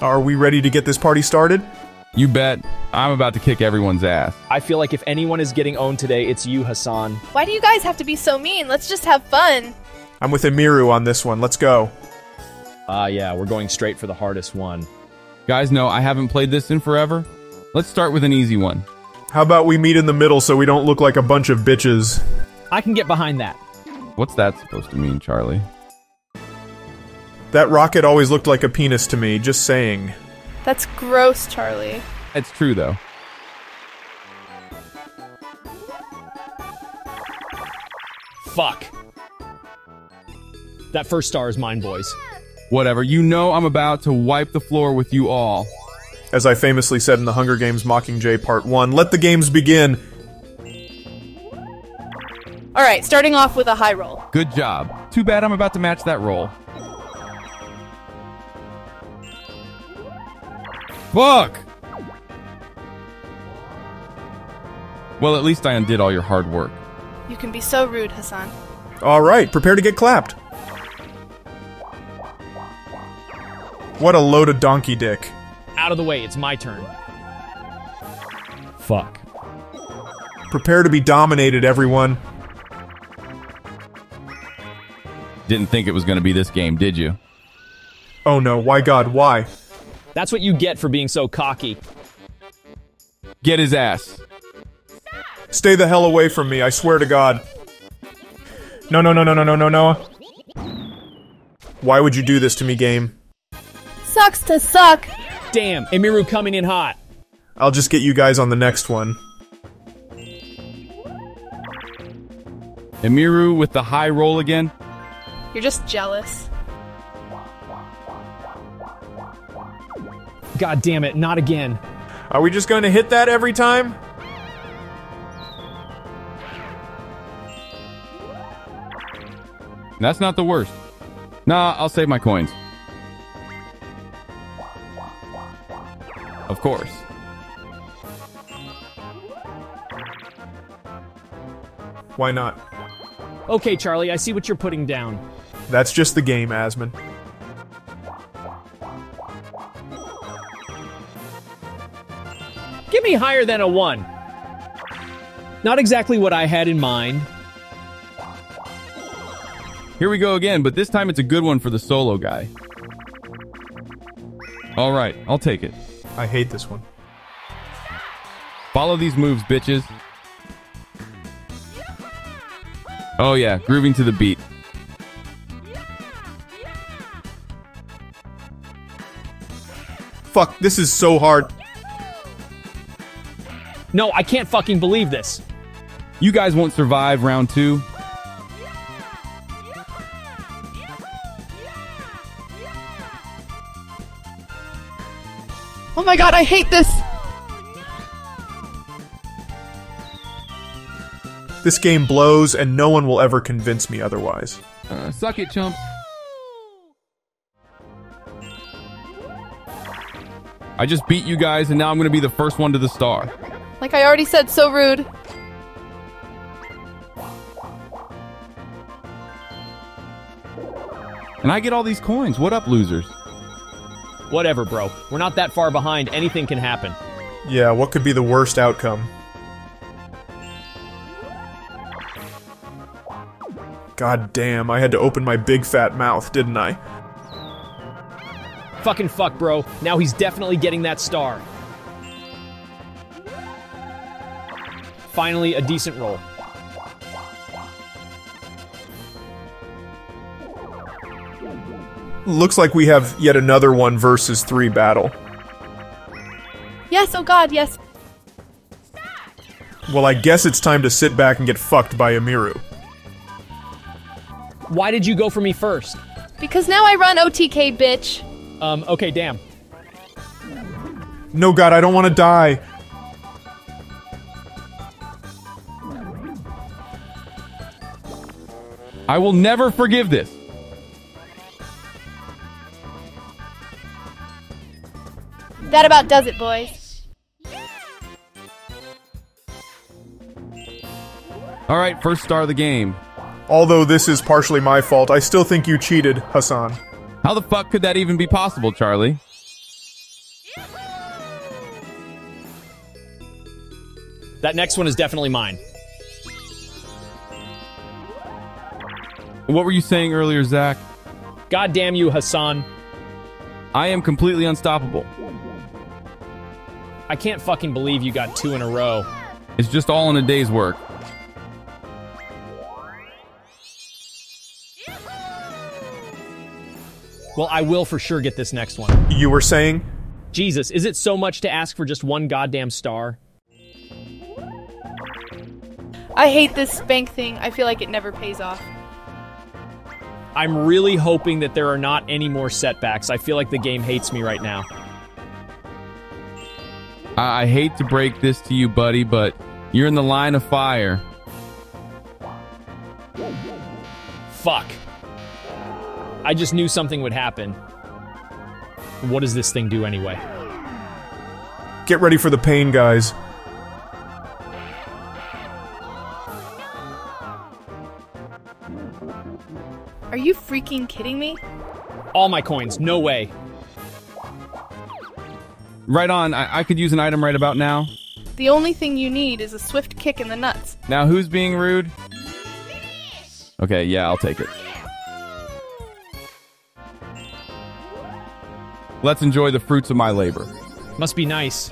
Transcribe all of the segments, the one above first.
Are we ready to get this party started? You bet. I'm about to kick everyone's ass. I feel like if anyone is getting owned today, it's you, Hasan. Why do you guys have to be so mean? Let's just have fun. I'm with Emiru on this one. Let's go. Ah, yeah, we're going straight for the hardest one. Guys know I haven't played this in forever. Let's start with an easy one. How about we meet in the middle so we don't look like a bunch of bitches? I can get behind that. What's that supposed to mean, Charlie? That rocket always looked like a penis to me, just saying. That's gross, Charlie. It's true, though. Fuck. That first star is mine, boys. Whatever. You know I'm about to wipe the floor with you all. As I famously said in the Hunger Games Mockingjay Part 1, let the games begin! Alright, starting off with a high roll. Good job. Too bad I'm about to match that roll. Fuck! Well, at least I undid all your hard work. You can be so rude, Hasan. Alright, prepare to get clapped. What a load of donkey dick. Out of the way, it's my turn. Fuck. Prepare to be dominated, everyone. Didn't think it was going to be this game, did you? Oh no, why god, why? That's what you get for being so cocky. Get his ass. Stay the hell away from me, I swear to god. No, no, no, no, no, no, no, no. Why would you do this to me, game? Sucks to suck. Damn, Emiru coming in hot. I'll just get you guys on the next one. Emiru with the high roll again. You're just jealous. God damn it, not again. Are we just going to hit that every time? That's not the worst. Nah, I'll save my coins. Of course. Why not? Okay, Charlie, I see what you're putting down. That's just the game, Asmon. Me higher than a one. Not exactly what I had in mind. Here we go again, but this time it's a good one for the solo guy. All right, I'll take it. I hate this one. Follow these moves, bitches. Oh yeah, grooving to the beat. Fuck, this is so hard. No, I can't fucking believe this. You guys won't survive round two. Oh my god, I hate this! This game blows, and no one will ever convince me otherwise. Uh, suck it, chumps. I just beat you guys, and now I'm gonna be the first one to the star. Like I already said, so rude. And I get all these coins. What up, losers? Whatever, bro. We're not that far behind. Anything can happen. Yeah, what could be the worst outcome? God damn, I had to open my big fat mouth, didn't I? Fucking fuck, bro. Now he's definitely getting that star. Finally, a decent roll. Looks like we have yet another one versus three battle. Yes, oh god, yes. Well, I guess it's time to sit back and get fucked by Emiru. Why did you go for me first? Because now I run OTK, bitch. Um, okay, damn. No, God, I don't want to die. I will never forgive this. That about does it, boys. All right, first star of the game. Although this is partially my fault, I still think you cheated, Hasan. How the fuck could that even be possible, Charlie? That next one is definitely mine. What were you saying earlier, Zack? God damn you, Hasan. I am completely unstoppable. I can't fucking believe you got two in a row. It's just all in a day's work. Well, I will for sure get this next one. You were saying? Jesus, is it so much to ask for just one goddamn star? I hate this spank thing. I feel like it never pays off. I'm really hoping that there are not any more setbacks. I feel like the game hates me right now. I, I hate to break this to you, buddy, but you're in the line of fire. Fuck. I just knew something would happen. What does this thing do anyway? Get ready for the pain, guys. Freaking kidding me? All my coins, no way. Right on. I, I could use an item right about now. The only thing you need is a swift kick in the nuts. Now, who's being rude? Okay, yeah, I'll take it. Let's enjoy the fruits of my labor. Must be nice.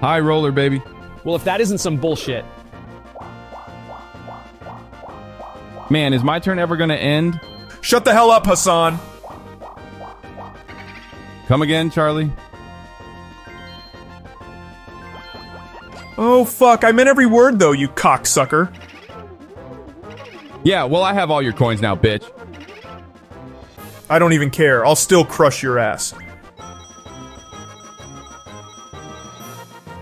High roller, baby. Well, if that isn't some bullshit. Man, is my turn ever gonna end? Shut the hell up, Hasan! Come again, Charlie? Oh, fuck, I meant every word, though, you cocksucker. Yeah, well, I have all your coins now, bitch. I don't even care. I'll still crush your ass.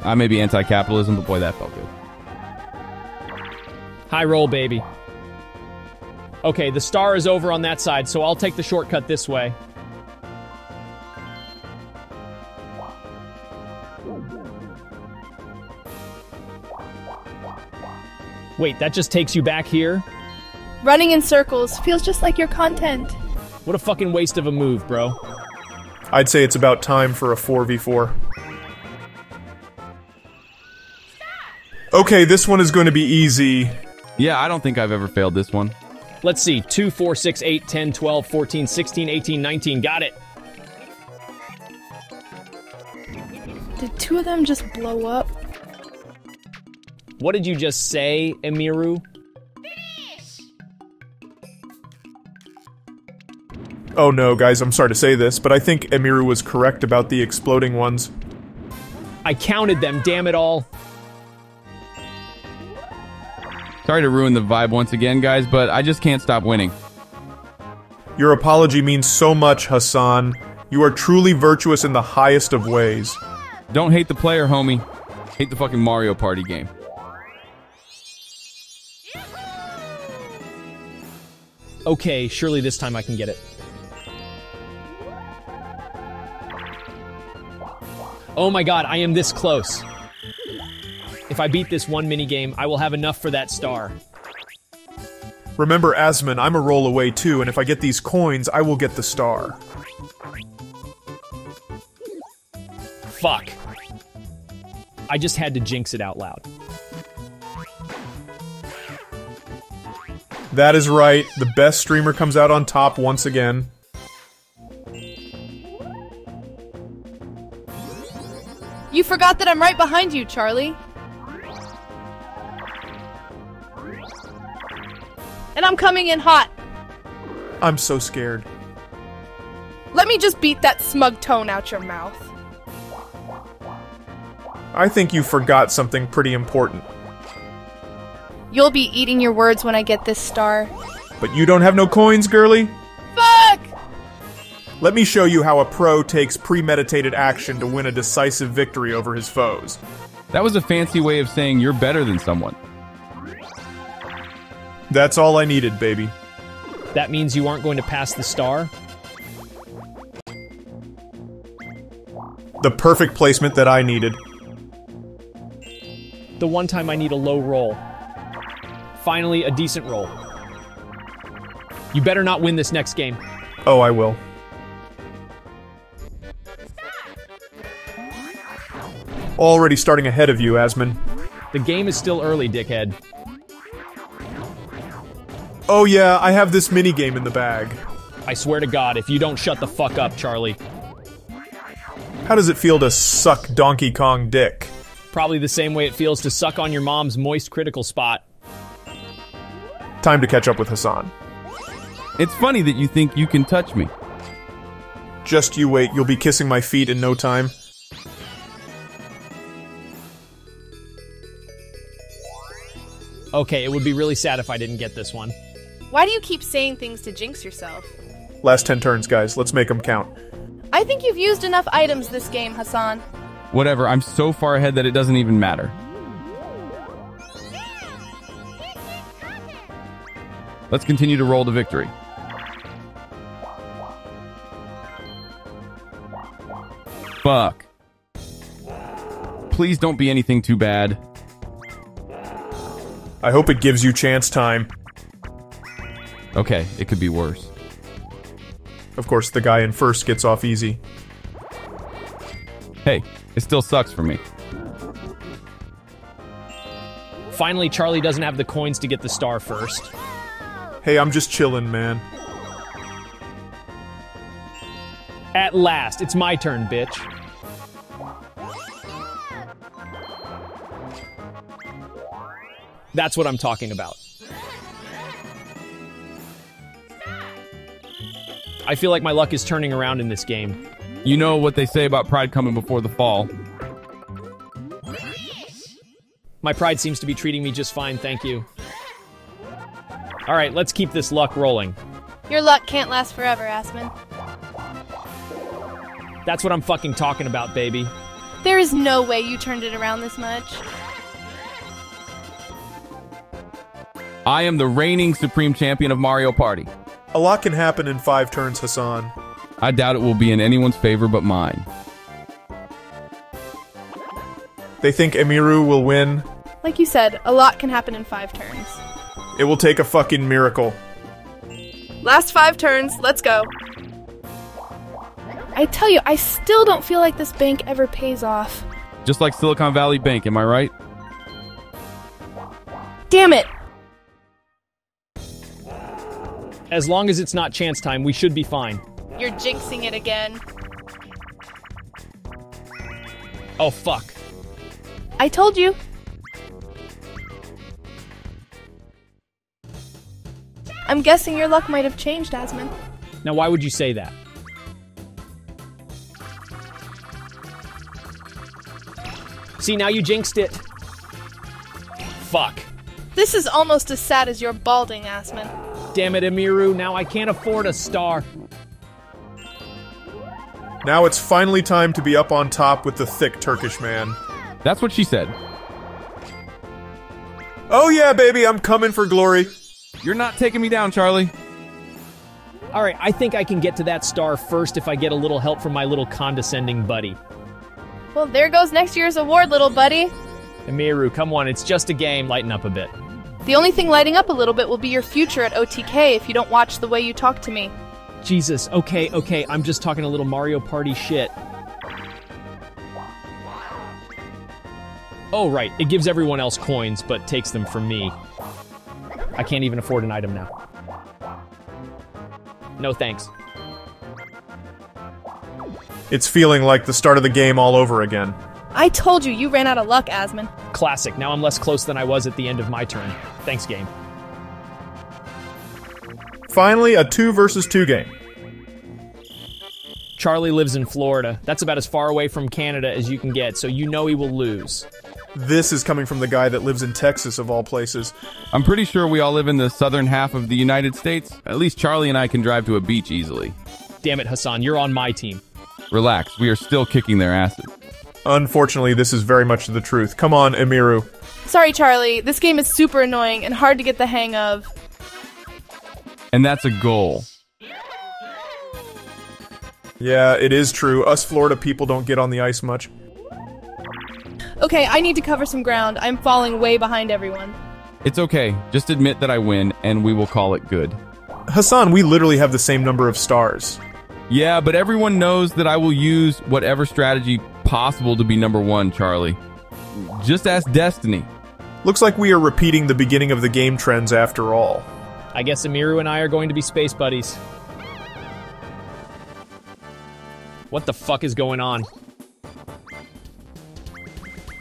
I may be anti capitalism, but boy, that felt good. High roll, baby. Okay, the star is over on that side, so I'll take the shortcut this way. Wait, that just takes you back here? Running in circles feels just like your content. What a fucking waste of a move, bro. I'd say it's about time for a 4v4. Okay, this one is going to be easy. Yeah, I don't think I've ever failed this one. Let's see 2, 4, 6, 8, 10, 12, 14, 16, 18, 19. Got it. Did two of them just blow up? What did you just say, Emiru? Oh no, guys, I'm sorry to say this, but I think Emiru was correct about the exploding ones. I counted them, damn it all. Sorry to ruin the vibe once again, guys, but I just can't stop winning. Your apology means so much, Hasan. You are truly virtuous in the highest of ways. Don't hate the player, homie. Hate the fucking Mario Party game. Okay, surely this time I can get it. Oh my god, I am this close. If I beat this one minigame, I will have enough for that star. Remember, Asmon, I'm a roll away too, and if I get these coins, I will get the star. Fuck. I just had to jinx it out loud. That is right, the best streamer comes out on top once again. You forgot that I'm right behind you, Charlie. And I'm coming in hot. I'm so scared. Let me just beat that smug tone out your mouth. I think you forgot something pretty important. You'll be eating your words when I get this star. But you don't have no coins, girly? Fuck! Let me show you how a pro takes premeditated action to win a decisive victory over his foes. That was a fancy way of saying you're better than someone. That's all I needed, baby. That means you aren't going to pass the star? The perfect placement that I needed. The one time I need a low roll. Finally, a decent roll. You better not win this next game. Oh, I will. Already starting ahead of you, Asmon. The game is still early, dickhead. Oh yeah, I have this mini game in the bag. I swear to God, if you don't shut the fuck up, Charlie. How does it feel to suck Donkey Kong dick? Probably the same way it feels to suck on your mom's moist critical spot. Time to catch up with Hasan. It's funny that you think you can touch me. Just you wait, you'll be kissing my feet in no time. Okay, it would be really sad if I didn't get this one. Why do you keep saying things to jinx yourself? Last 10 turns, guys. Let's make them count. I think you've used enough items this game, Hasan. Whatever, I'm so far ahead that it doesn't even matter. Let's continue to roll to victory. Fuck. Please don't be anything too bad. I hope it gives you chance time. Okay, it could be worse. Of course, the guy in first gets off easy. Hey, it still sucks for me. Finally, Charlie doesn't have the coins to get the star first. Hey, I'm just chilling, man. At last, it's my turn, bitch. That's what I'm talking about. I feel like my luck is turning around in this game. You know what they say about pride coming before the fall. My pride seems to be treating me just fine, thank you. All right, let's keep this luck rolling. Your luck can't last forever, Asmon. That's what I'm fucking talking about, baby. There is no way you turned it around this much. I am the reigning supreme champion of Mario Party. A lot can happen in five turns, Hasan. I doubt it will be in anyone's favor but mine. They think Emiru will win. Like you said, a lot can happen in five turns. It will take a fucking miracle. Last five turns, let's go. I tell you, I still don't feel like this bank ever pays off. Just like Silicon Valley Bank, am I right? Damn it! As long as it's not chance time, we should be fine. You're jinxing it again. Oh, fuck. I told you. I'm guessing your luck might have changed, Asmon. Now, why would you say that? See, now you jinxed it. Fuck. This is almost as sad as your balding, Asmon. Damn it, Emiru, now I can't afford a star. Now it's finally time to be up on top with the thick Turkish man. That's what she said. Oh yeah, baby, I'm coming for glory. You're not taking me down, Charlie. All right, I think I can get to that star first if I get a little help from my little condescending buddy. Well, there goes next year's award, little buddy. Emiru, come on, it's just a game. Lighten up a bit. The only thing lighting up a little bit will be your future at OTK if you don't watch the way you talk to me. Jesus, okay, okay, I'm just talking a little Mario Party shit. Oh, right, it gives everyone else coins, but takes them from me. I can't even afford an item now. No thanks. It's feeling like the start of the game all over again. I told you you ran out of luck, Asmon. Classic, now I'm less close than I was at the end of my turn. Thanks, game. Finally, a two versus two game. Charlie lives in Florida. That's about as far away from Canada as you can get, so you know he will lose. This is coming from the guy that lives in Texas, of all places. I'm pretty sure we all live in the southern half of the United States. At least Charlie and I can drive to a beach easily. Damn it, Hasan, you're on my team. Relax, we are still kicking their asses. Unfortunately, this is very much the truth. Come on, Emiru. Sorry, Charlie. This game is super annoying and hard to get the hang of. And that's a goal. Yeah, it is true. Us Florida people don't get on the ice much. Okay, I need to cover some ground. I'm falling way behind everyone. It's okay, just admit that I win, and we will call it good. Hasan, we literally have the same number of stars. Yeah, but everyone knows that I will use whatever strategy possible to be number one, Charlie. Just ask Destiny. Looks like we are repeating the beginning of the game trends after all. I guess Emiru and I are going to be space buddies. What the fuck is going on?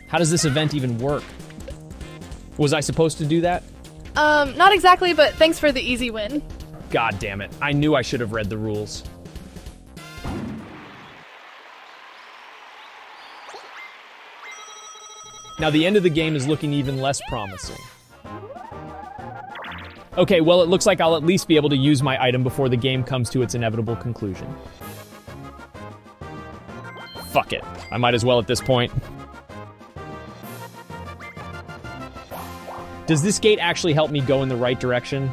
How does this event even work? Was I supposed to do that? Um, not exactly, but thanks for the easy win. God damn it. I knew I should have read the rules. Now, the end of the game is looking even less promising. Okay, well, it looks like I'll at least be able to use my item before the game comes to its inevitable conclusion. Fuck it. I might as well at this point. Does this gate actually help me go in the right direction?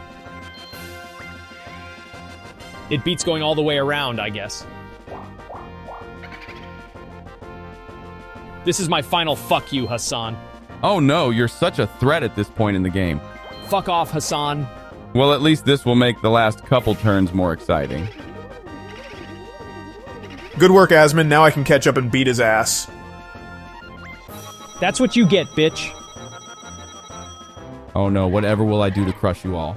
It beats going all the way around, I guess. This is my final fuck you, Hasan. Oh no, you're such a threat at this point in the game. Fuck off, Hasan. Well, at least this will make the last couple turns more exciting. Good work, Asmon. Now I can catch up and beat his ass. That's what you get, bitch. Oh no, whatever will I do to crush you all?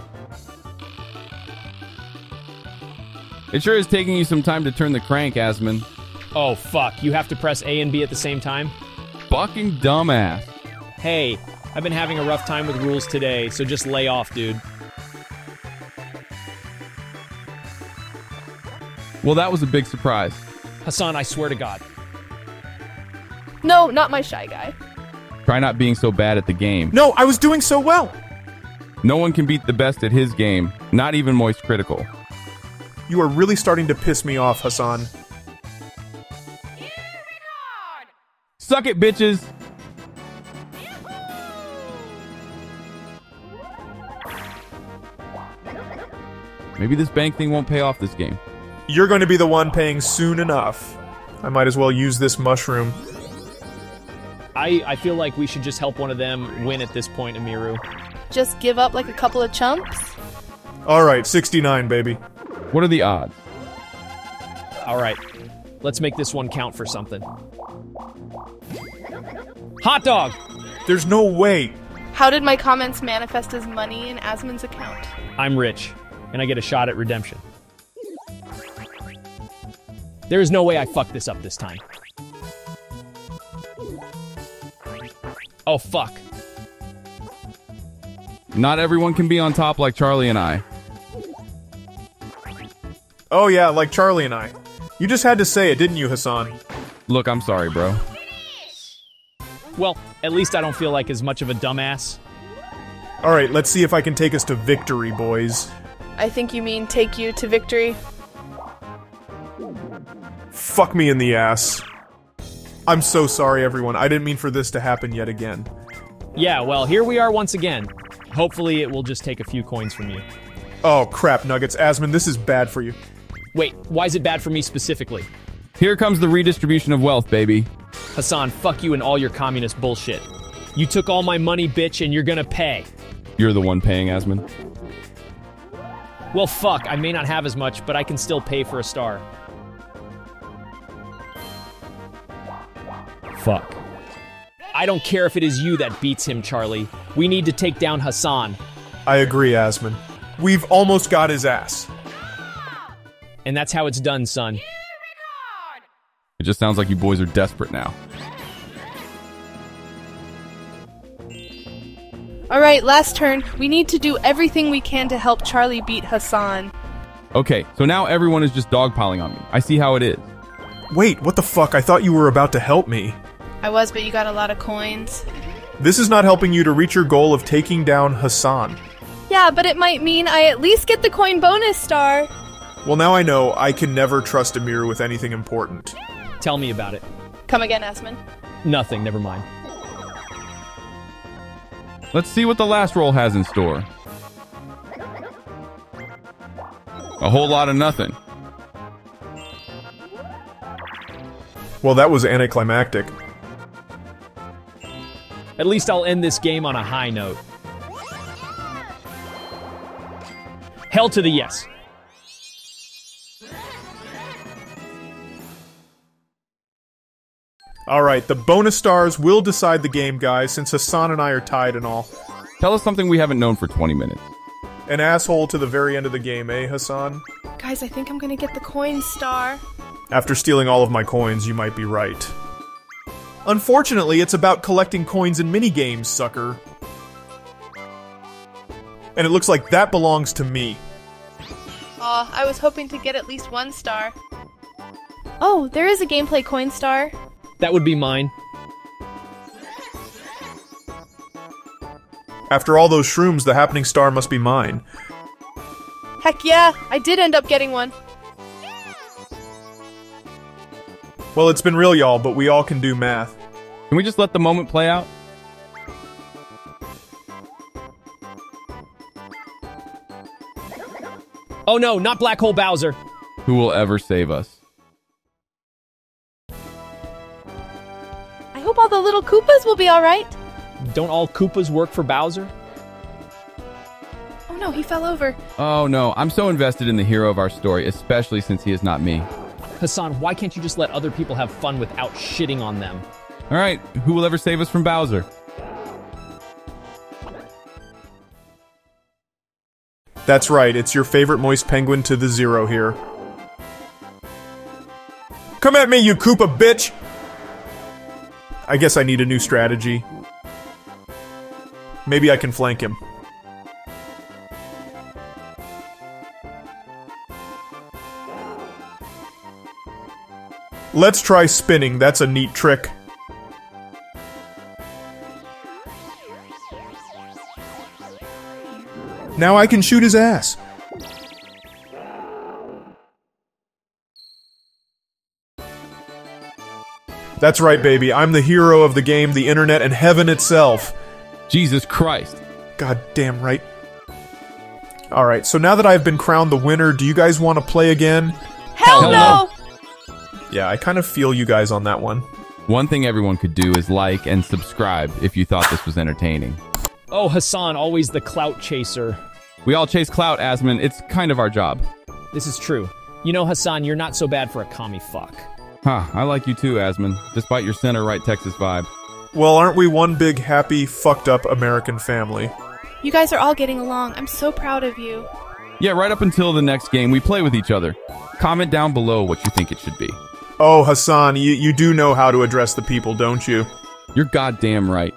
It sure is taking you some time to turn the crank, Asmon. Oh, fuck. You have to press A and B at the same time? Fucking dumbass. Hey, I've been having a rough time with rules today, so just lay off, dude. Well, that was a big surprise. Hasan, I swear to God. No, not my shy guy. Try not being so bad at the game. No, I was doing so well. No one can beat the best at his game, not even Moist Critical. You are really starting to piss me off, Hasan. Suck it, bitches! Maybe this bank thing won't pay off this game. You're going to be the one paying soon enough. I might as well use this mushroom. I, I feel like we should just help one of them win at this point, Emiru. Just give up like a couple of chumps? Alright, 69, baby. What are the odds? All right, let's make this one count for something. Hot dog! There's no way. How did my comments manifest as money in Asmon's account? I'm rich, and I get a shot at redemption. There is no way I fuck this up this time. Oh, fuck. Not everyone can be on top like Charlie and I. Oh yeah, like Charlie and I. You just had to say it, didn't you, Hasan? Look, I'm sorry, bro. Well, at least I don't feel like as much of a dumbass. Alright, let's see if I can take us to victory, boys. I think you mean take you to victory. Fuck me in the ass. I'm so sorry, everyone. I didn't mean for this to happen yet again. Yeah, well, here we are once again. Hopefully, it will just take a few coins from you. Oh crap, Nuggets. Asmon, this is bad for you. Wait, why is it bad for me specifically? Here comes the redistribution of wealth, baby. Hasan, fuck you and all your communist bullshit. You took all my money, bitch, and you're gonna pay. You're the one paying, Asmon. Well, fuck, I may not have as much, but I can still pay for a star. Fuck. I don't care if it is you that beats him, Charlie. We need to take down Hasan. I agree, Asmon. We've almost got his ass. And that's how it's done, son. It just sounds like you boys are desperate now. Alright, last turn. We need to do everything we can to help Charlie beat Hasan. Okay, so now everyone is just dogpiling on me. I see how it is. Wait, what the fuck? I thought you were about to help me. I was, but you got a lot of coins. This is not helping you to reach your goal of taking down Hasan. Yeah, but it might mean I at least get the coin bonus star. Well, now I know I can never trust Amir with anything important. Tell me about it. Come again, Asmon. Nothing, never mind. Let's see what the last roll has in store. A whole lot of nothing. Well, that was anticlimactic. At least I'll end this game on a high note. Hell to the yes. Alright, the bonus stars will decide the game, guys, since Hasan and I are tied and all. Tell us something we haven't known for 20 minutes. An asshole to the very end of the game, eh, Hasan? Guys, I think I'm gonna get the coin star. After stealing all of my coins, you might be right. Unfortunately, it's about collecting coins in minigames, sucker. And it looks like that belongs to me. Aw, I was hoping to get at least one star. Oh, there is a gameplay coin star. That would be mine. After all those shrooms, the happening star must be mine. Heck yeah, I did end up getting one. Well, it's been real, y'all, but we all can do math. Can we just let the moment play out? Oh no, not Black Hole Bowser. Who will ever save us? Hope all the little Koopas will be alright. Don't all Koopas work for Bowser? Oh no, he fell over. Oh no, I'm so invested in the hero of our story, especially since he is not me. Hasan, why can't you just let other people have fun without shitting on them? All right, who will ever save us from Bowser? That's right, it's your favorite moist penguin to the zero here. Come at me, you Koopa bitch! I guess I need a new strategy. Maybe I can flank him. Let's try spinning, that's a neat trick. Now I can shoot his ass. That's right, baby. I'm the hero of the game, the internet, and heaven itself. Jesus Christ. God damn right. Alright, so now that I've been crowned the winner, do you guys want to play again? Hell, Hell no! Yeah, I kind of feel you guys on that one. One thing everyone could do is like and subscribe if you thought this was entertaining. Oh, Hasan, always the clout chaser. We all chase clout, Asmon. It's kind of our job. This is true. You know, Hasan, you're not so bad for a commie fuck. Huh, I like you too, Asmon, despite your center right Texas vibe. Well, aren't we one big, happy, fucked up American family? You guys are all getting along. I'm so proud of you. Yeah, right up until the next game, we play with each other. Comment down below what you think it should be. Oh, Hasan, you, you do know how to address the people, don't you? You're goddamn right.